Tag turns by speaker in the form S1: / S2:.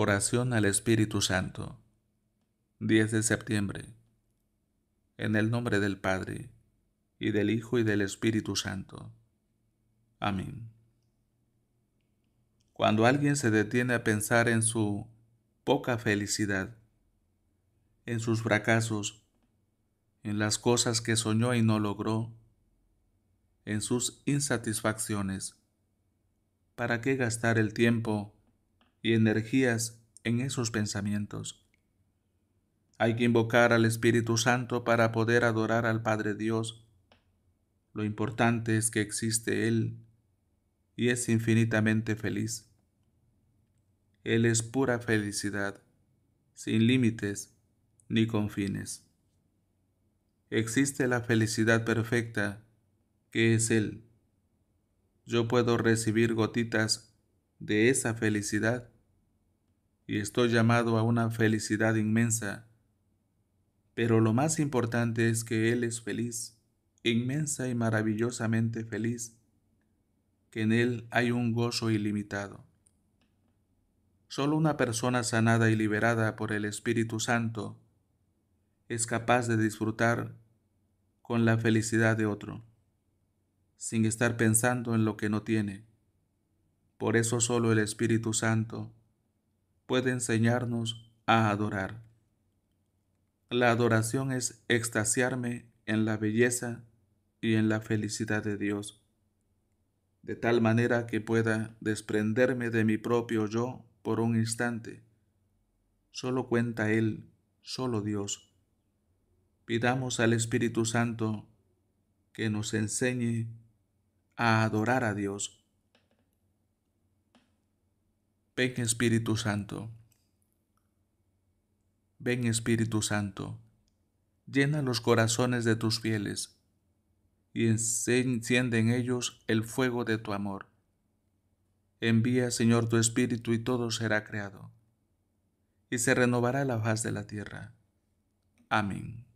S1: Oración al Espíritu Santo. 10 de septiembre. En el nombre del Padre, y del Hijo y del Espíritu Santo. Amén. Cuando alguien se detiene a pensar en su poca felicidad, en sus fracasos, en las cosas que soñó y no logró, en sus insatisfacciones, ¿para qué gastar el tiempo y energías en esos pensamientos? Hay que invocar al Espíritu Santo para poder adorar al Padre Dios. Lo importante es que existe Él y es infinitamente feliz. Él es pura felicidad, sin límites ni confines. Existe la felicidad perfecta, que es Él yo puedo recibir gotitas de esa felicidad y estoy llamado a una felicidad inmensa. Pero lo más importante es que Él es feliz, inmensa y maravillosamente feliz, que en Él hay un gozo ilimitado. Solo una persona sanada y liberada por el Espíritu Santo es capaz de disfrutar con la felicidad de otro sin estar pensando en lo que no tiene. Por eso solo el Espíritu Santo puede enseñarnos a adorar. La adoración es extasiarme en la belleza y en la felicidad de Dios, de tal manera que pueda desprenderme de mi propio yo por un instante. Solo cuenta Él, solo Dios. Pidamos al Espíritu Santo que nos enseñe a adorar a Dios. Ven Espíritu Santo. Ven Espíritu Santo. Llena los corazones de tus fieles y enciende en ellos el fuego de tu amor. Envía, Señor, tu Espíritu y todo será creado, y se renovará la faz de la tierra. Amén.